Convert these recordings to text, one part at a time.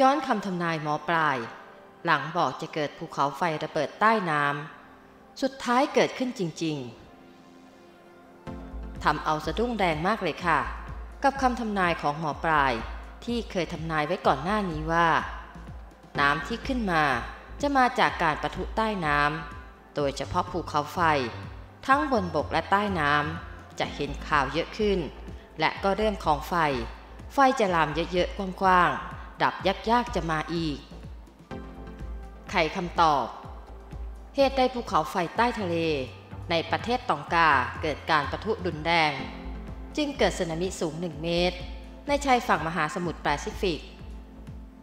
ย้อนคำทำนายหมอปลาย หลังบอกจะเกิดภูเขาไฟระเบิดใต้น้ำสุดท้ายเกิดขึ้นจริง ๆทำเอาสะดุ้งแดงมากเลยค่ะ กับคำทำนายของหมอปลายที่เคยทำนายไว้ก่อนหน้านี้ว่า น้ำที่ขึ้นมาจะมาจากการประทุใต้น้ำโดยเฉพาะภูเขาไฟ ทั้งบนบกและใต้น้ำจะเห็นข่าวเยอะขึ้น และก็เรื่องของไฟ ไฟจะลามเยอะๆกว้างๆ ดับยากๆจะมาอีก ไขคำตอบ เหตุใดภูเขาไฟใต้ทะเล ในประเทศตองกาเกิดการประทุรุนแรง จึงเกิดสึนามิสูง 1 เมตร ในชายฝั่งมหาสมุทรแปซิฟิก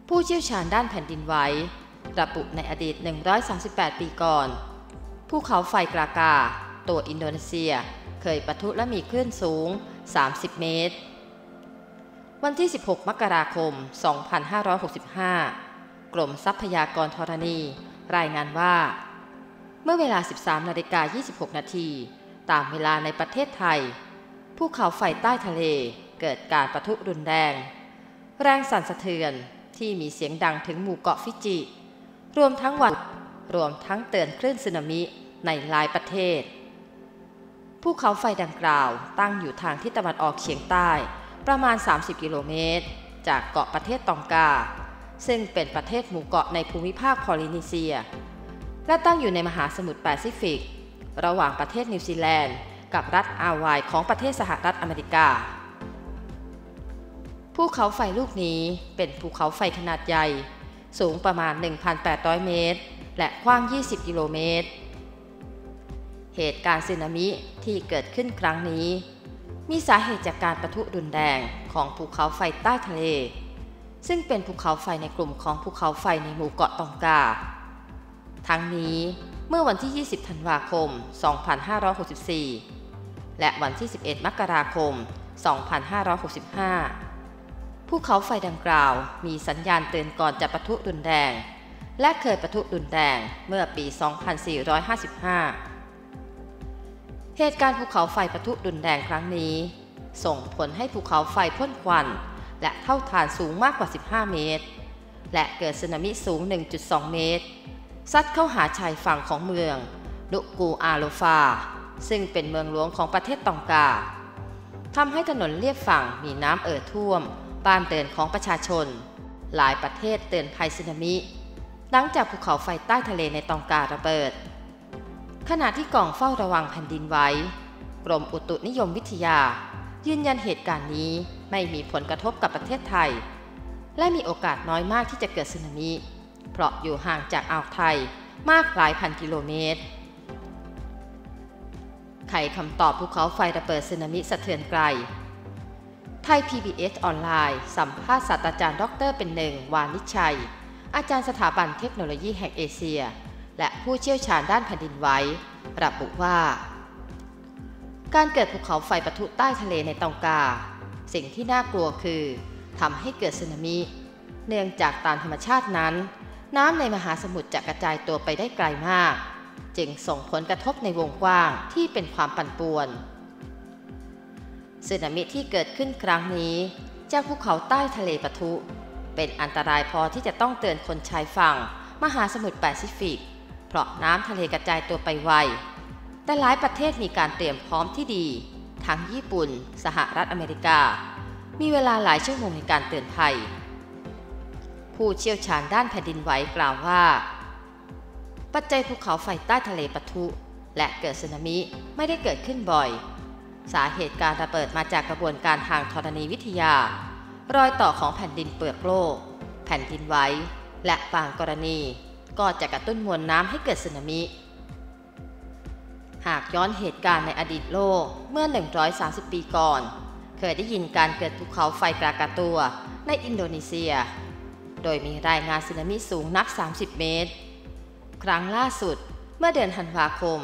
ผู้เชี่ยวชาญด้านแผ่นดินไหวระบุในอดีต 138 ปีก่อน ภูเขาไฟกรากา ตัวอินโดนีเซีย เคยปะทุและมีคลื่นสูง 30 เมตร วันที่ 16 มกราคม 2565 กรมทรัพยากรธรณี รายงานว่า เมื่อเวลา 13นาฬิกา26 นาทีตามเวลาในประเทศไทย ภูเขาไฟใต้ทะเลเกิดการประทุรุนแรง แรงสั่นสะเทือนที่มีเสียงดังถึงหมู่เกาะฟิจิ รวมทั้งวันรวมทั้งเตือนคลื่นสึนามิในหลายประเทศ ภูเขาไฟดังกล่าวตั้งอยู่ทางทิศตะวันออกเฉียงใต้ ประมาณ 30 กิโลเมตร จากเกาะประเทศตองกา ซึ่งเป็นประเทศหมู่เกาะในภูมิภาคพอลินีเซีย และตั้งอยู่ในมหาสมุทรแปซิฟิก ระหว่างประเทศนิวซีแลนด์ กับรัฐอาวายของประเทศสหรัฐอเมริกา ภูเขาไฟลูกนี้เป็นภูเขาไฟขนาดใหญ่ สูงประมาณ 1,800 เมตร และกว้าง 20 กิโลเมตร เหตุการณ์สึนามิที่เกิดขึ้นครั้งนี้ มีสาเหตุจากการประทุรุนแรงของภูเขาไฟใต้ทะเล ซึ่งเป็นภูเขาไฟในกลุ่มของภูเขาไฟในหมู่เกาะตองกา ทั้งนี้เมื่อวันที่ 20 ธันวาคม 2564 และวันที่ 11 มกราคม 2565 ภูเขาไฟดังกล่าวมีสัญญาณเตือนก่อนจะปะทุรุนแรง และเคยปะทุรุนแรงเมื่อปี 2455 เหตุการณ์ภูเขาไฟปะทุรุนแรงครั้งนี้ ส่งผลให้ภูเขาไฟพ่นควัน และเท่าฐานสูงมากกว่า 15 เมตร และเกิดสึนามิสูง 1.2 เมตร ซัดเข้าหาชายฝั่งของเมืองลุกูอาโลฟา ซึ่งเป็นเมืองหลวงของประเทศตองกาทำให้ถนนเลียบฝั่งมีน้ำเอ่อท่วม บ้านเตือนของประชาชน หลายประเทศเตือนภัยสึนามิ หลังจากภูเขาไฟใต้ทะเลในตองการะเบิด ขณะที่กองเฝ้าระวังแผ่นดินไหวกรมอุตุนิยมวิทยา ยืนยันเหตุการณ์นี้ไม่มีผลกระทบกับประเทศไทย และมีโอกาสน้อยมากที่จะเกิดสึนามิเพราะอยู่ห่างจากอ่าวไทยมากหลายพันกิโลเมตร ไขคำตอบภูเขาไฟระเบิดสึนามิสะเทือนไกล ไทย PBS ออนไลน์ สัมภาษณ์ศาสตราจารย์ ดร เป็นหนึ่ง วานิชัย อาจารย์สถาบันเทคโนโลยีแห่งเอเชีย และผู้เชี่ยวชาญด้านแผ่นดินไหวระบุว่า การเกิดภูเขาไฟปะทุใต้ทะเลในตองกา สิ่งที่น่ากลัวคือทำให้เกิดสึนามิ เนื่องจากตามธรรมชาตินั้น น้ำในมหาสมุทรจะกระจายตัวไปได้ไกลมาก จึงส่งผลกระทบในวงกว้างที่เป็นความปั่นป่วนสึนามิที่เกิดขึ้นครั้งนี้จากภูเขาใต้ทะเลปะทุ เป็นอันตรายพอที่จะต้องเตือนคนชายฝั่ง มหาสมุทรแปซิฟิก เพราะน้ำทะเลกระจายตัวไปไว แต่หลายประเทศมีการเตรียมพร้อมที่ดี ทั้งญี่ปุ่น สหรัฐอเมริกา มีเวลาหลายชั่วโมงในการเตือนภัย ผู้เชี่ยวชาญด้านแผ่นดินไหวกล่าวว่า ปัจจัยภูเขาไฟใต้ทะเลปะทุ และเกิดสึนามิไม่ได้เกิดขึ้นบ่อย สาเหตุการระเบิดมาจากกระบวนการทางธรณีวิทยา รอยต่อของแผ่นดินเปลือกโลก แผ่นดินไหวและบางกรณี ก็จะกระตุ้นมวลน้ำให้เกิดสึนามิ หากย้อนเหตุการณ์ในอดีตโลกเมื่อ 130 ปีก่อน เคยได้ยินการเกิดภูเขาไฟกรากาตัวในอินโดนีเซีย โดยมีรายงานสึนามิสูงนับ 30 เมตร ครั้งล่าสุดเมื่อเดือนธันวาคม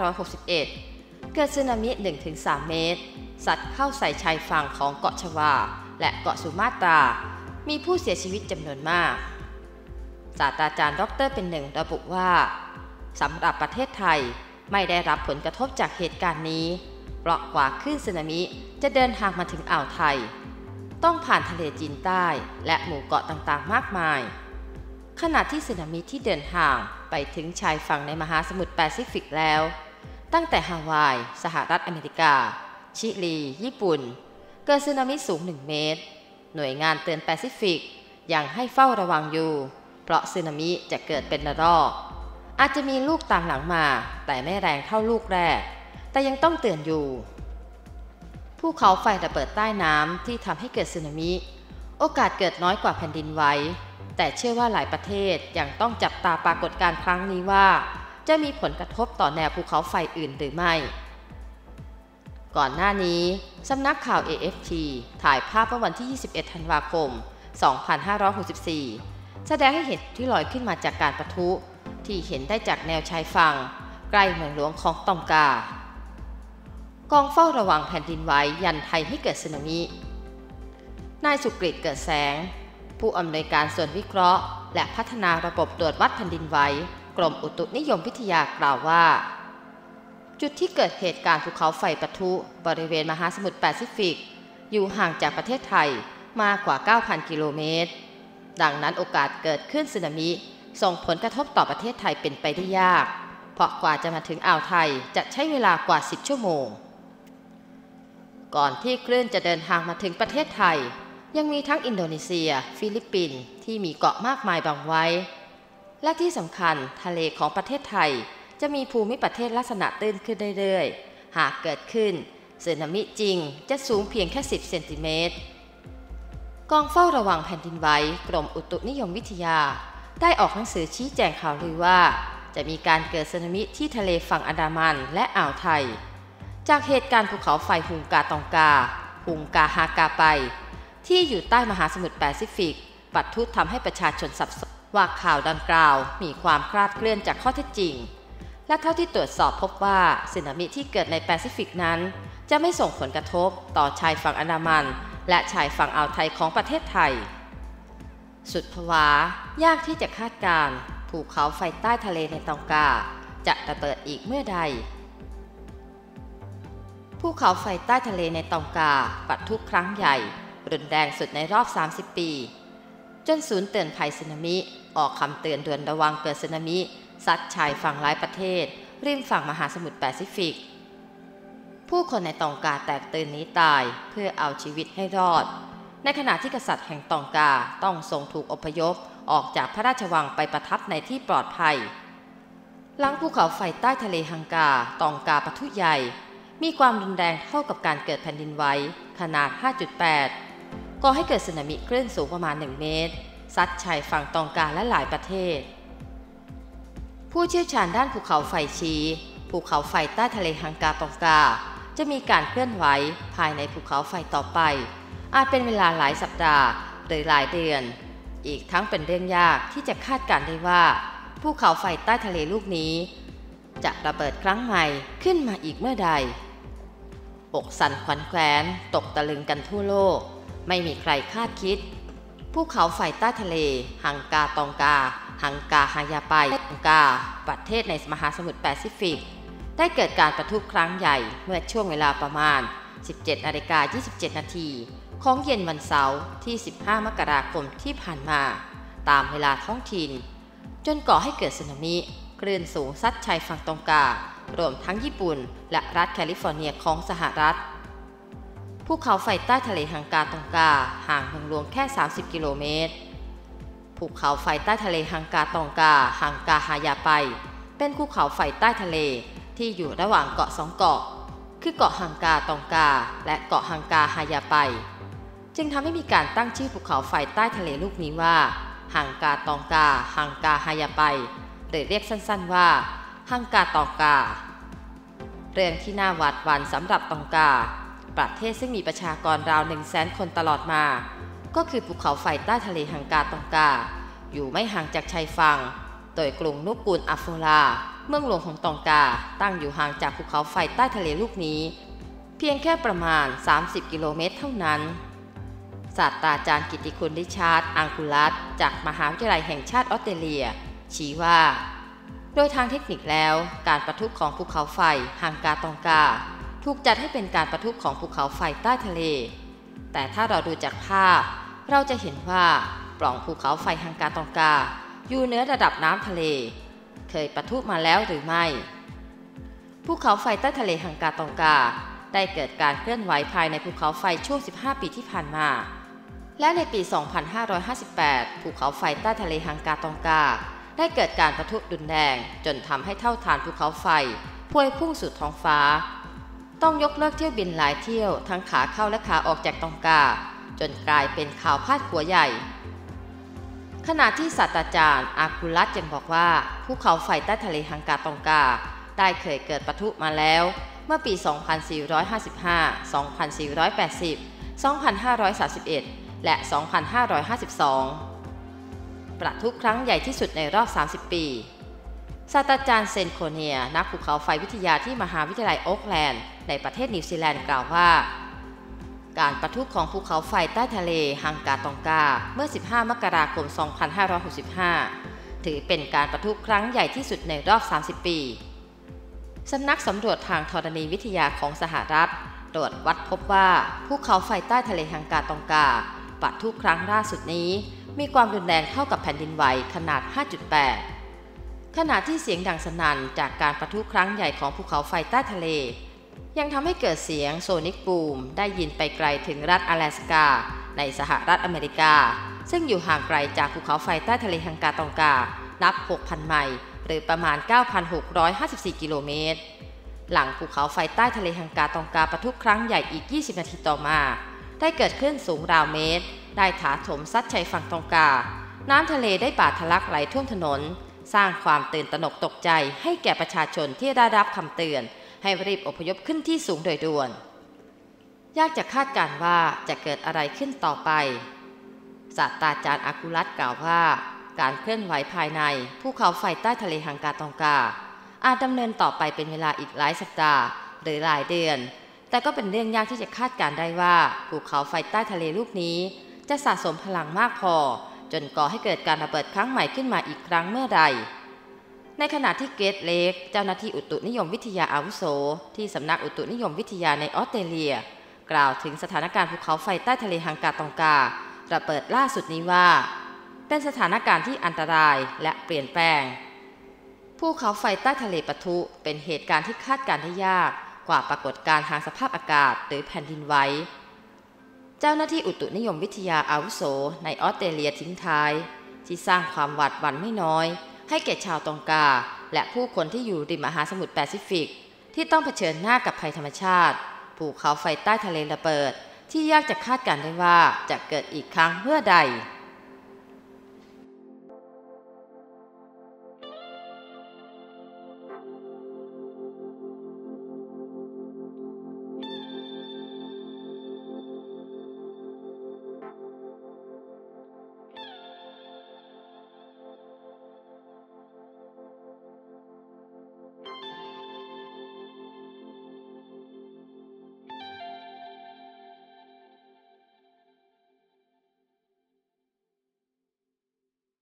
2561 เกิดสึนามิ 1-3 เมตร สัดเข้าใส่ชายฝั่งของเกาะชวา และเกาะสุมาตรา มีผู้เสียชีวิตจำนวนมาก ศาสตราจารย์ดรเป็นหนึ่งระบุว่าสำหรับประเทศไทยไม่ได้รับผลกระทบจากเหตุการณ์นี้ เพราะกว่าคลื่นสึนามิจะเดินทางมาถึงอ่าวไทย ต้องผ่านทะเลจีนใต้และหมู่เกาะต่างๆ มากมาย ขณะที่สึนามิที่เดินทางไปถึงชายฝั่งในมหาสมุทรแปซิฟิกแล้ว ตั้งแต่ฮาวาย สหรัฐอเมริกา ชิลี ญี่ปุ่น เกิดสึนามิสูง 1 เมตร หน่วยงานเตือนแปซิฟิกยังให้เฝ้าระวังอยู่ ราะสึนามิจะเกิดเป็นระลอก อาจจะมีลูกตามหลังมา แต่ไม่แรงเท่าลูกแรก แต่ยังต้องเตือนอยู่ ภูเขาไฟระเบิดใต้น้ำที่ทำให้เกิดสึนามิ โอกาสเกิดน้อยกว่าแผ่นดินไหวแต่เชื่อว่าหลายประเทศยังต้องจับตาปรากฏการณ์ครั้งนี้ว่า จะมีผลกระทบต่อแนวภูเขาไฟอื่นหรือไม่ ก่อนหน้านี้สำนักข่าว AFP ถ่ายภาพเมื่อวันที่ 21 ธันวาคม 2564 แสดงให้เห็นที่ลอยขึ้นมาจากการประทุที่เห็นได้จากแนวชายฝั่งใกล้เมืองหลวงของตองกา กองเฝ้าระวังแผ่นดินไหวยันไทยให้เกิดสึนามิ นายสุกฤตเกิดแสง ผู้อำนวยการส่วนวิเคราะห์ และพัฒนาระบบตรวจวัดแผ่นดินไหวกรมอุตุนิยมวิทยากล่าวว่า จุดที่เกิดเหตุการณ์ภูเขาไฟปะทุบริเวณมหาสมุทรแปซิฟิก อยู่ห่างจากประเทศไทยมากกว่า 9,000 กิโลเมตร ดังนั้นโอกาสเกิดขึ้นสึนามิ ส่งผลกระทบต่อประเทศไทยเป็นไปได้ยาก เพราะกว่าจะมาถึงอ่าวไทยจะใช้เวลากว่า 10 ชั่วโมง ก่อนที่คลื่นจะเดินทางมาถึงประเทศไทย ยังมีทั้งอินโดนีเซีย ฟิลิปปินส์ที่มีเกาะมากมายบังไว้ และที่สำคัญทะเลของประเทศไทย จะมีภูมิประเทศลักษณะตื้นขึ้นเรื่อยๆ หากเกิดขึ้นสึนามิจริงจะสูงเพียงแค่ 10 เซนติเมตร กองเฝ้าระวังแผ่นดินไหวกรมอุตุนิยมวิทยา ได้ออกหนังสือชี้แจงข่าวลือว่า จะมีการเกิดสึนามิที่ทะเลฝั่งอันดามันและอ่าวไทย จากเหตุการณ์ภูเขาไฟฮุงกาตองกาฮุงกาฮากาไป ที่อยู่ใต้มหาสมุทรแปซิฟิก ปัดทุทำให้ประชาชนสับสนว่าข่าวดังกล่าวมีความคลาดเคลื่อนจากข้อเท็จจริง และเท่าที่ตรวจสอบพบว่าสึนามิที่เกิดในแปซิฟิกนั้น จะไม่ส่งผลกระทบต่อชายฝั่งอันดามัน และชายฝั่งอ่าวไทยของประเทศไทย สุดภวายากที่จะคาดการภูเขาไฟใต้ทะเลในตองกา จะระเบิดอีกเมื่อใดภูเขาไฟใต้ทะเลในตองกาปัดทุกครั้งใหญ่ รุนแรงสุดในรอบ 30 ปี จนศูนย์เตือนภัยสึนามิ ออกคำเตือนด่วนระวังเกิดสึนามิซัดชายฝั่งหลายประเทศ ริมฝั่งมหาสมุทรแปซิฟิก ผู้คนในตองกาแตกตื่นหนีตายเพื่อเอาชีวิตให้รอด ในขณะที่กษัตริย์แห่งตองกาต้องทรงถูกอพยพออกจากพระราชวังไปประทับในที่ปลอดภัย หลังภูเขาไฟใต้ทะเลฮังกาตองกาปะทุใหญ่ มีความรุนแรงเท่ากับการเกิดแผ่นดินไหวขนาด 5.8 ก่อให้เกิดสึนามิคลื่นสูงประมาณ 1 เมตร ซัดชายฝั่งตองกาและหลายประเทศ ผู้เชี่ยวชาญด้านภูเขาไฟชี้ภูเขาไฟใต้ทะเลฮังกาตองกา จะมีการเคลื่อนไหวภายในภูเขาไฟต่อไป อาจเป็นเวลาหลายสัปดาห์หรือหลายเดือน อีกทั้งเป็นเรื่องยากที่จะคาดการได้ว่าภูเขาไฟใต้ทะเลลูกนี้ จะระเบิดครั้งใหม่ขึ้นมาอีกเมื่อใด อกสั่นขวัญแขวนตกตะลึงกันทั่วโลก ไม่มีใครคาดคิดภูเขาไฟใต้ทะเลฮังกาตองกาฮังกาฮายาไปฮังกา ประเทศในมหาสมุทรแปซิฟิก ได้เกิดการประทุครั้งใหญ่เมื่อช่วงเวลาประมาณ 17นาฬิกา27 นาทีของเย็นวันเสาร์ที่ 15 มกราคมที่ผ่านมา ตามเวลาท้องถิ่น จนก่อให้เกิดสึนามิคลื่นสูงซัดชายฝั่งตรงการวมทั้งญี่ปุ่น และรัฐแคลิฟอร์เนียของสหรัฐภูเขาไฟใต้ทะเลฮังกาตองกาห่างเมืองหลวงแค่ 30 กิโลเมตรภูเขาไฟใต้ทะเลฮังกาตองกาฮังกาฮายาไป เป็นภูเขาไฟใต้ทะเล ที่อยู่ระหว่างเกาะสองเกาะ คือเกาะฮังกาตองกา และเกาะฮังกาฮายาไป จึงทำให้มีการตั้งชื่อภูเขาไฟใต้ทะเลลูกนี้ว่าฮังกาตองกาฮังกาฮายาไปหรือเรียกสั้นๆว่าฮังกาตองกา เรื่องที่น่าหวาดหวั่นสำหรับตองกา ประเทศซึ่งมีประชากรราวหนึ่งแสนคนตลอดมา ก็คือภูเขาไฟใต้ทะเลฮังกาตองกา อยู่ไม่ห่างจากชายฝั่ง โดยกรุงนุกูลอัฟโฟลา เมืองหลวงของตองกาตั้งอยู่ห่างจากภูเขาไฟใต้ทะเลลูกนี้ เพียงแค่ประมาณ 30 กิโลเมตรเท่านั้นศาสตราจารย์กิติคุณริชาร์ดอังคุลัสจากมหาวิทยาลัยแห่งชาติออสเตรเลีย ชี้ว่า โดยทางเทคนิคแล้วการประทุของภูเขาไฟฮังกาตองกา ถูกจัดให้เป็นการประทุของภูเขาไฟใต้ทะเล แต่ถ้าเราดูจากภาพ เราจะเห็นว่าปล่องภูเขาไฟฮังกาตองกา อยู่เหนือระดับน้ำทะเล เคยปะทุมาแล้วหรือไม่ภูเขาไฟใต้ทะเลฮังกาตองกา ได้เกิดการเคลื่อนไหวภายในภูเขาไฟช่วง 15 ปีที่ผ่านมา และในปี 2558 ภูเขาไฟใต้ทะเลฮังกาตองกา ได้เกิดการปะทุรุนแรงจนทำให้เท่าฐานภูเขาไฟพวยพุ่งสู่ท้องฟ้า ต้องยกเลิกเที่ยวบินหลายเที่ยวทั้งขาเข้าและขาออกจากตองกา จนกลายเป็นข่าวพาดหัวใหญ่ ขณะที่ศาสตราจารย์อาคุลัตยังบอกว่าภูเขาไฟใต้ทะเลฮังกาตองกา ได้เคยเกิดปะทุมาแล้ว เมื่อปี 2455 2480 2531 และ 2552 ประทุครั้งใหญ่ที่สุดในรอบ 30 ปีศาสตราจารย์เซนโคเนีย นักภูเขาไฟวิทยาที่มหาวิทยาลัยโอ๊กแลนด์ ในประเทศนิวซีแลนด์กล่าวว่า การประทุของภูเขาไฟใต้ทะเลฮังกาตองกา เมื่อ 15 มกราคม 2565 ถือเป็นการประทุครั้งใหญ่ที่สุดในรอบ 30 ปี สำนักสำรวจทางธรณีวิทยาของสหรัฐ ตรวจวัดพบว่าภูเขาไฟใต้ทะเลฮังกาตองกา ปะทุครั้งล่าสุดนี้ มีความรุนแรงเท่ากับแผ่นดินไหวขนาด 5.8 ขณะที่เสียงดังสนั่นจากการปะทุครั้งใหญ่ของภูเขาไฟใต้ทะเล ยังทำให้เกิดเสียงโซนิกบูมได้ยินไปไกลถึงรัฐ阿拉สกา ในสหรัฐอเมริกา ซึ่งอยู่ห่างไกลจากภูเขาไฟใต้ทะเลฮังกาตองกา นับ 6,000 ไมล์หรือประมาณ 9,654 กิโลเมตร หลังภูเขาไฟใต้ทะเลฮังกาตองกาปะทุครั้งใหญ่อีก 20 นาทีต่อมา ได้เกิดขึ้นสูงราวเมตร ได้ถาถมซัดชายฝั่งตองกา น้ำทะเลได้ป่าทะลักไหลท่วมถนน สร้างความตื่นตระหนกตกใจให้แก่ประชาชนที่ได้รับคำเตือน ให้รีบอพยพขึ้นที่สูงโดยด่วน ยากจะคาดการว่าจะเกิดอะไรขึ้นต่อไปศาสตราจารย์อากุลัตกล่าวว่า การเคลื่อนไหวภายในภูเขาไฟใต้ทะเลฮังกาตองกา อาจดำเนินต่อไปเป็นเวลาอีกหลายสัปดาห์หรือหลายเดือน แต่ก็เป็นเรื่องยากที่จะคาดการได้ว่าภูเขาไฟใต้ทะเลลูกนี้ จะสะสมพลังมากพอ จนก่อให้เกิดการระเบิดครั้งใหม่ขึ้นมาอีกครั้งเมื่อใด ในขณะที่เกตเลกเจ้าหน้าที่อุตุนิยมวิทยาอาวุโส ที่สำนักอุตุนิยมวิทยาในออสเตรเลีย กล่าวถึงสถานการณ์ภูเขาไฟใต้ทะเลฮังกาตองการะเบิดล่าสุดนี้ว่า เป็นสถานการณ์ที่อันตรายและเปลี่ยนแปลงภูเขาไฟใต้ทะเลปะทุเป็นเหตุการณ์ที่คาดการณ์ได้ยากกว่าปรากฏการณ์ทางสภาพอากาศหรือแผ่นดินไหวเจ้าหน้าที่อุตุนิยมวิทยาอาวุโส ในออสเตรเลียทิ้งท้าย ที่สร้างความหวาดหวั่นไม่น้อย ให้แก่ชาวตองกา และผู้คนที่อยู่ริมมหาสมุทรแปซิฟิก ที่ต้องเผชิญหน้ากับภัยธรรมชาติ ภูเขาไฟใต้ทะเลระเบิด ที่ยากจะคาดการณ์ได้ว่าจะเกิดอีกครั้งเมื่อใด